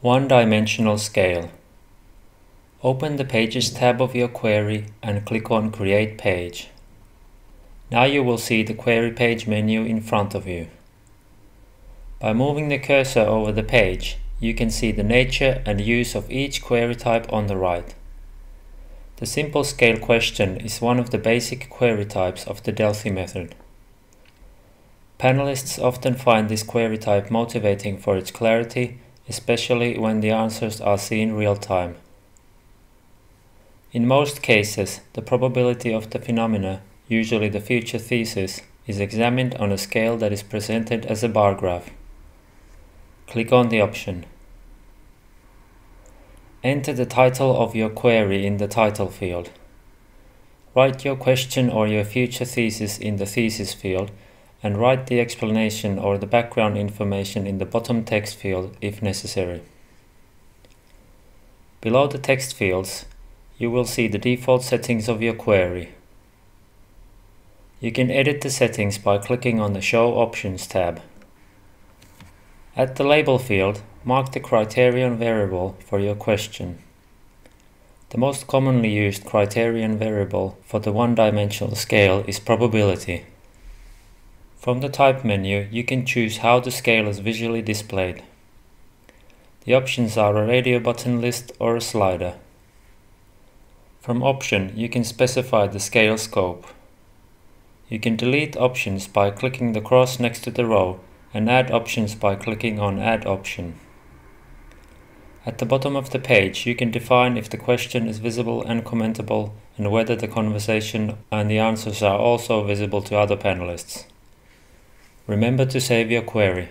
One-dimensional scale. Open the Pages tab of your query and click on Create Page. Now you will see the Query Page menu in front of you. By moving the cursor over the page, you can see the nature and use of each query type on the right. The simple scale question is one of the basic query types of the Delphi method. Panelists often find this query type motivating for its clarity especially when the answers are seen real time. In most cases, the probability of the phenomena, usually the future thesis, is examined on a scale that is presented as a bar graph. Click on the option. Enter the title of your query in the title field. Write your question or your future thesis in the thesis field and write the explanation or the background information in the bottom text field if necessary. Below the text fields, you will see the default settings of your query. You can edit the settings by clicking on the Show Options tab. At the label field, mark the criterion variable for your question. The most commonly used criterion variable for the one-dimensional scale is probability. From the Type menu, you can choose how the scale is visually displayed. The options are a radio button list or a slider. From Option, you can specify the scale scope. You can delete options by clicking the cross next to the row and add options by clicking on Add Option. At the bottom of the page, you can define if the question is visible and commentable and whether the conversation and the answers are also visible to other panelists. Remember to save your query.